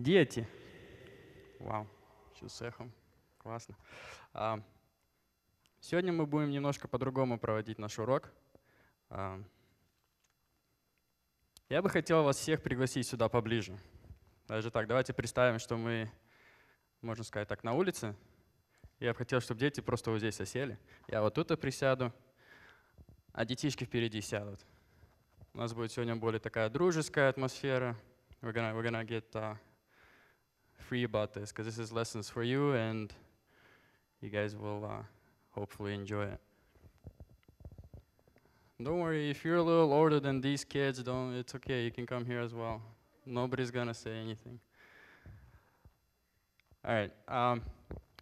Дети. Вау, еще с эхом. Классно. А, Сегодня мы будем немножко по-другому проводить наш урок. А, Я бы хотел вас всех пригласить сюда поближе. Даже так, давайте представим, что мы, можно сказать так, на улице. Я бы хотел, чтобы дети просто вот здесь осели. Я вот тут и присяду, а детишки впереди сядут. У нас будет сегодня более такая дружеская атмосфера. We're gonna, we're gonna get uh, free about this because this is lessons for you and you guys will uh, hopefully enjoy it. Don't worry, if you're a little older than these kids, don't it's okay, you can come here as well. Nobody's gonna say anything. All right. Um,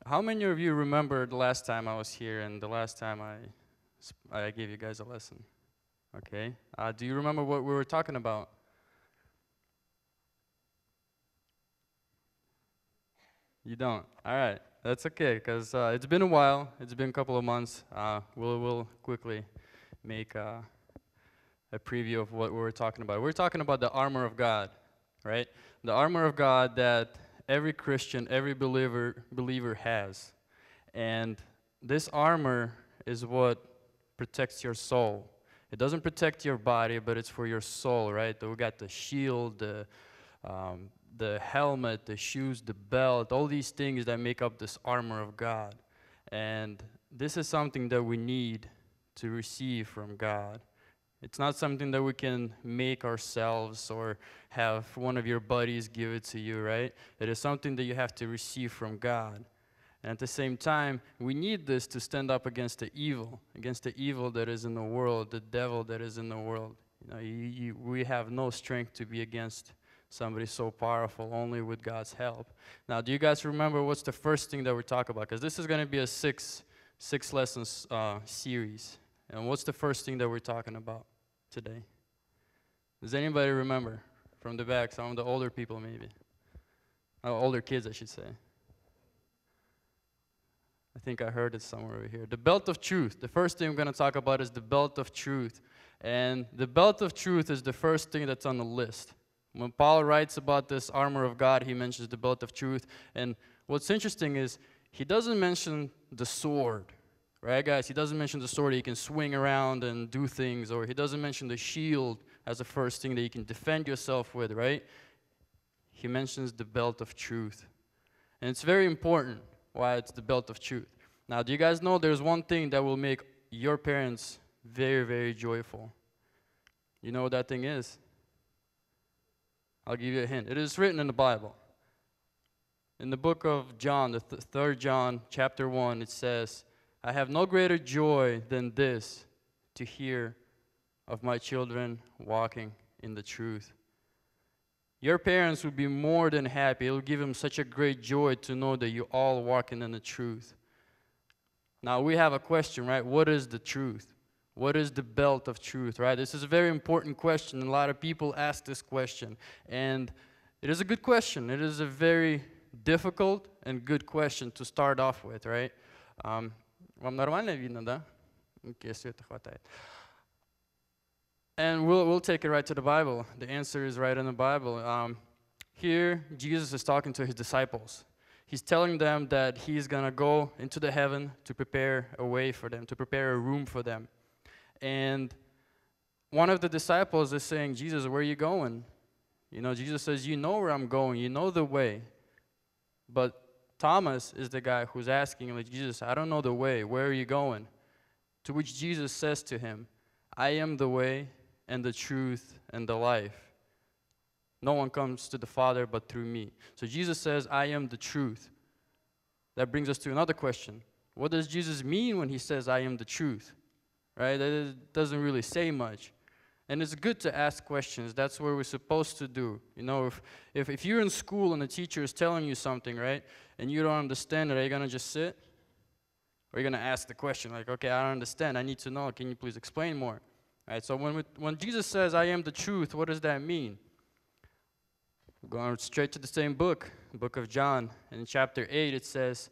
how many of you remember the last time I was here and the last time I, I gave you guys a lesson? Okay. Uh, do you remember what we were talking about? You don't. All right. That's okay, because uh, it's been a while. It's been a couple of months. Uh, we'll, we'll quickly make uh, a preview of what we're talking about. We're talking about the armor of God, right? The armor of God that every Christian, every believer, believer has. And this armor is what protects your soul. It doesn't protect your body, but it's for your soul, right? We got the shield, the, um, the helmet, the shoes, the belt, all these things that make up this armor of God. And this is something that we need to receive from God. It's not something that we can make ourselves or have one of your buddies give it to you, right? It is something that you have to receive from God. And at the same time, we need this to stand up against the evil, against the evil that is in the world, the devil that is in the world. You know, you, you, we have no strength to be against somebody so powerful, only with God's help. Now, do you guys remember what's the first thing that we talk about? Because this is going to be a six, six lessons uh, series. And what's the first thing that we're talking about today? Does anybody remember from the back? Some of the older people, maybe. Oh, older kids, I should say. I think I heard it somewhere over here. The belt of truth. The first thing I'm going to talk about is the belt of truth. And the belt of truth is the first thing that's on the list. When Paul writes about this armor of God, he mentions the belt of truth. And what's interesting is he doesn't mention the sword, right, guys? He doesn't mention the sword that you can swing around and do things, or he doesn't mention the shield as the first thing that you can defend yourself with, right? He mentions the belt of truth. And it's very important why it's the belt of truth. Now, do you guys know there's one thing that will make your parents very, very joyful? You know what that thing is? I'll give you a hint. It is written in the Bible. In the book of John, the th- third John, chapter 1, it says, I have no greater joy than this to hear of my children walking in the truth. Your parents would be more than happy. It will give them such a great joy to know that you're all walking in the truth. Now, we have a question, right? What is the truth? What is the belt of truth, right? This is a very important question. A lot of people ask this question. And it is a good question. It is a very difficult and good question to start off with, right? Um, вам нормально видно, да? Окей, света хватает. And we'll, we'll take it right to the Bible. The answer is right in the Bible. Um, here, Jesus is talking to his disciples. He's telling them that he's going to go into the heaven to prepare a way for them, to prepare a room for them. And one of the disciples is saying, Jesus, where are you going? You know, Jesus says, You know where I'm going, you know the way. But Thomas is the guy who's asking, like, Jesus, I don't know the way. Where are you going? To which Jesus says to him, I am the way and the truth and the life. No one comes to the Father but through me. So Jesus says, I am the truth. That brings us to another question. What does Jesus mean when he says, I am the truth? Right? That doesn't really say much. And it's good to ask questions. That's what we're supposed to do. You know, if, if, if you're in school and the teacher is telling you something, right, and you don't understand it, are you going to just sit? Or are you going to ask the question, like, okay, I don't understand. I need to know. Can you please explain more? Right, so when, we, when Jesus says, I am the truth, what does that mean? We're Going straight to the same book, book of John. And In chapter 8, it says,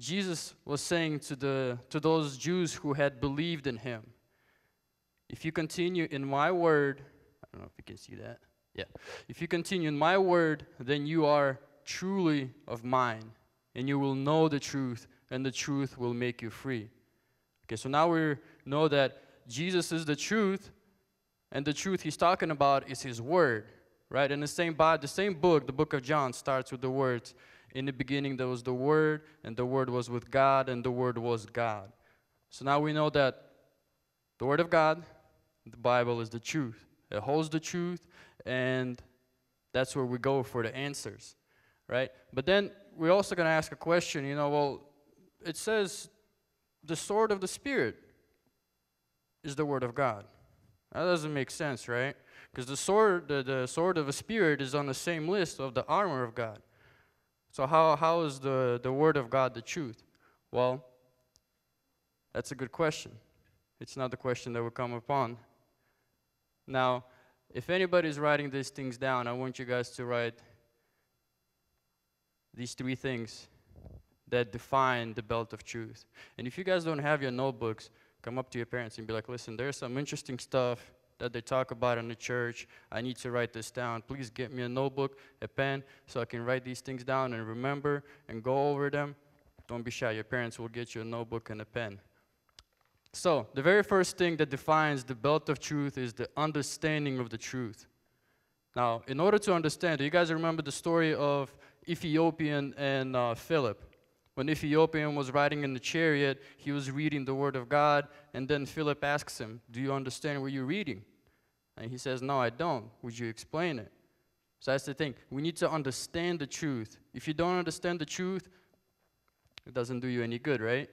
Jesus was saying to, the, to those Jews who had believed in him, If you continue in my word, I don't know if you can see that. Yeah. If you continue in my word, then you are truly of mine, and you will know the truth, and the truth will make you free. Okay, so now we know that Jesus is the truth, and the truth he's talking about is his word, right? In the same Bible, the same book, the book of John, starts with the words, In the beginning there was the word, and the word was with God, and the word was God. So now we know that the word of God, the Bible is the truth. It holds the truth, and that's where we go for the answers, right? But then we're also going to ask a question, you know, well, it says the sword of the Spirit is the word of God. That doesn't make sense, right? Because the sword, the, the sword of the Spirit is on the same list of the armor of God. So how, how is the, the word of God the truth? Well, that's a good question. It's not the question that we come upon. Now, if anybody's writing these things down, I want you guys to write these three things that define the belt of truth. And if you guys don't have your notebooks, come up to your parents and be like, listen, there's some interesting stuff that they talk about in the church. I need to write this down. Please get me a notebook, a pen, so I can write these things down and remember and go over them. Don't be shy. Your parents will get you a notebook and a pen. So, the very first thing that defines the belt of truth is the understanding of the truth. Now, in order to understand, do you guys remember the story of Ethiopian and uh, Philip? When Ethiopian was riding in the chariot, he was reading the word of God, and then Philip asks him, Do you understand what you're reading? And he says, No, I don't. Would you explain it? So that's the thing. We need to understand the truth. If you don't understand the truth, it doesn't do you any good, right?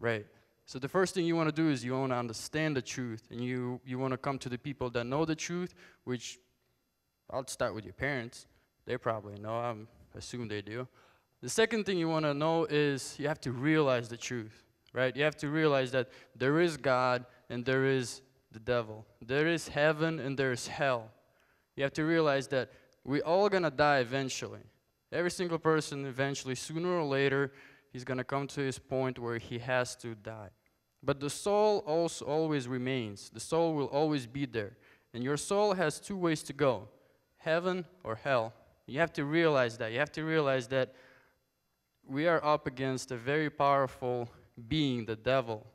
Right. So the first thing you want to do is you want to understand the truth, and you, you want to come to the people that know the truth, which I'll start with your parents. They probably know. I assume they do. The second thing you want to know is you have to realize the truth, right? You have to realize that there is God and there is the devil. There is heaven and there is hell. You have to realize that we're all going to die eventually. Every single person eventually, sooner or later, he's going to come to his point where he has to die. But the soul also always remains. The soul will always be there. And your soul has two ways to go heaven or hell. You have to realize that. You have to realize that we are up against a very powerful being, the devil.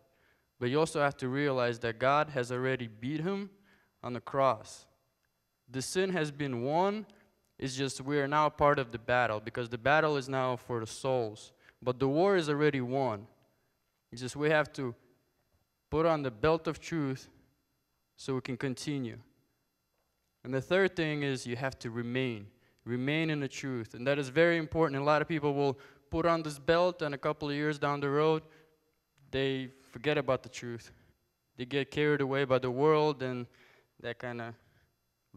But you also have to realize that God has already beat him on the cross. The sin has been won. It's just we are now part of the battle because the battle is now for the souls. But the war is already won. It's just we have to put on the belt of truth so we can continue. And the third thing is you have to remain. Remain in the truth. And that is very important. A lot of people will put on this belt, and a couple of years down the road, they forget about the truth. They get carried away by the world, and that kind of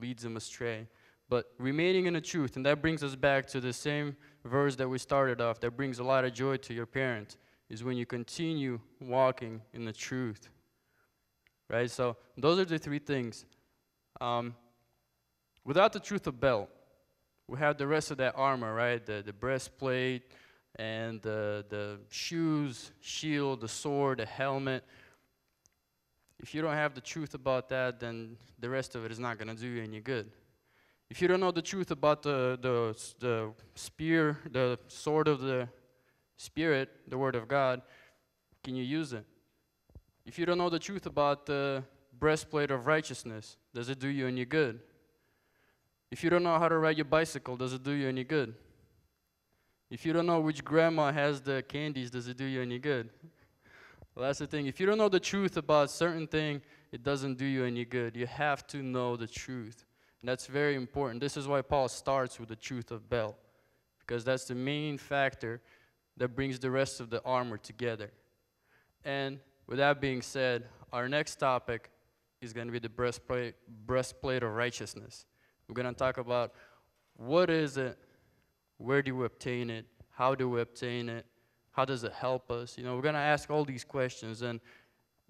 leads them astray. But remaining in the truth, and that brings us back to the same verse that we started off, that brings a lot of joy to your parents is when you continue walking in the truth. Right? So, those are the three things. Um, without the truth of belt, we have the rest of that armor, right? The, the breastplate and the, the shoes, shield, the sword, the helmet. If you don't have the truth about that, then the rest of it is not going to do you any good. If you don't know the truth about the, the, the spear, the sword of the Spirit, the Word of God, can you use it? If you don't know the truth about the breastplate of righteousness, does it do you any good? If you don't know how to ride your bicycle, does it do you any good? If you don't know which grandma has the candies, does it do you any good? Well, that's the thing. If you don't know the truth about certain thing, it doesn't do you any good. You have to know the truth. And that's very important. This is why Paul starts with the truth of Bel, because that's the main factor that brings the rest of the armor together. And with that being said, our next topic is going to be the breastplate, breastplate of righteousness. We're going to talk about what is it, where do we obtain it, how do we obtain it, how does it help us? You know, we're going to ask all these questions. And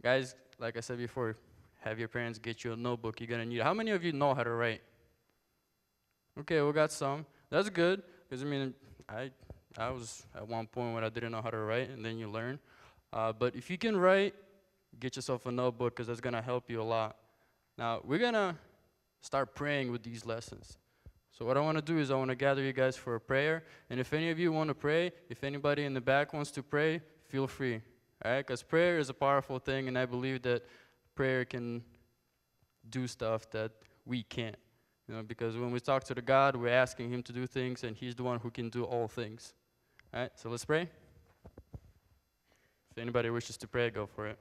guys, like I said before, have your parents get you a notebook. You're going to need it. How many of you know how to write? Okay, we got some. That's good because I mean, I I was at one point when I didn't know how to write, and then you learn. Uh, but if you can write, get yourself a notebook because that's going to help you a lot. Now, we're going to Start praying with these lessons. So, what I want to do is, I want to gather you guys for a prayer. And if any of you want to pray, if anybody in the back wants to pray, feel free. All right? Because prayer is a powerful thing, and I believe that prayer can do stuff that we can't. You know, because when we talk to the God, we're asking Him to do things, and He's the one who can do all things. All right? So, let's pray. If anybody wishes to pray, go for it.